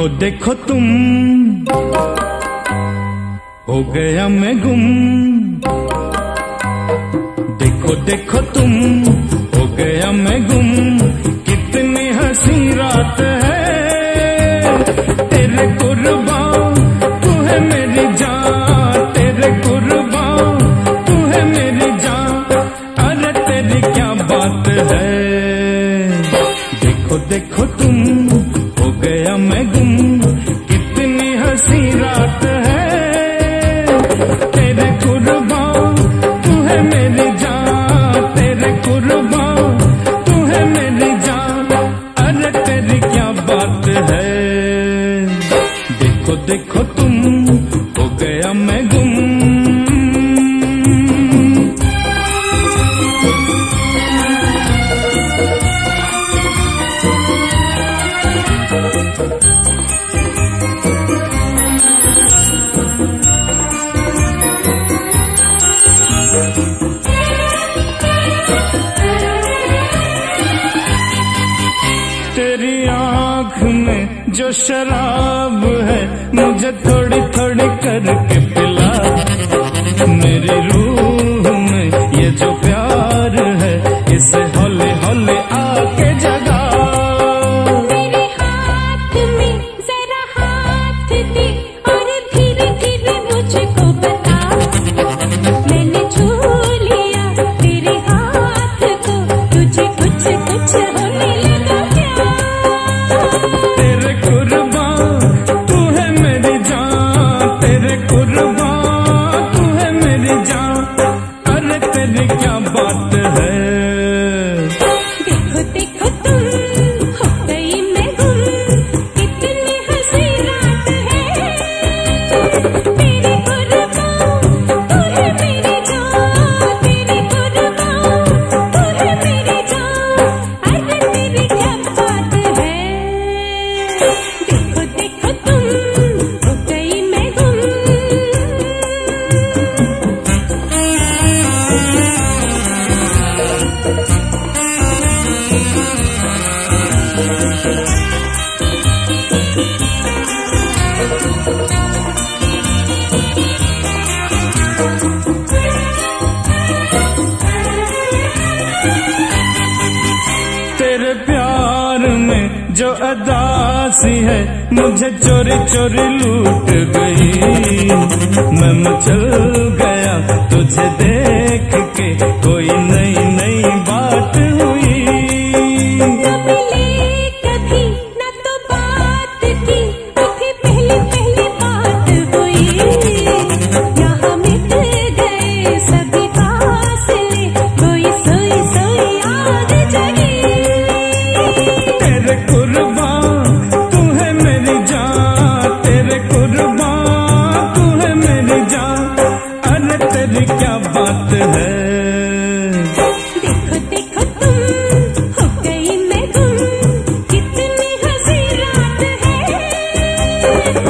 देखो देखो तुम। हो गया मैं गुम। देखो देखो तुम। हो गया मैं गुम। कितनी हँसी रात है। तेरे कुर्बान, तू है मेरी जान। तेरे कुर्बान, तू है मेरी जान। अरे तेरी क्या बात है। देखो देखो तुम। गया मैं गुम। कितनी हँसी रात है। तेरे कुर्बान, तू है मेरी जान। तेरे कुर्बान, तू है मेरी जान। अरे तेरी क्या बात है। देखो देखो, तुम में जो शराब है, मुझे थोड़ी थोड़ी करके पिला। मेरी रूह में ये जो प्यार है, इसे हौले हौले आके जगा। मेरे हाथ में जरा हाथ दे और धीरे धीरे मुझको बता। मैंने छू लिया तेरे हाथ को, तुझे कुछ कुछ होने तेरे प्यार में जो अदासी है, मुझे चोरी चोरी लूट गई। मैं मचल गया तुझे देख के, कोई नहीं Thank you.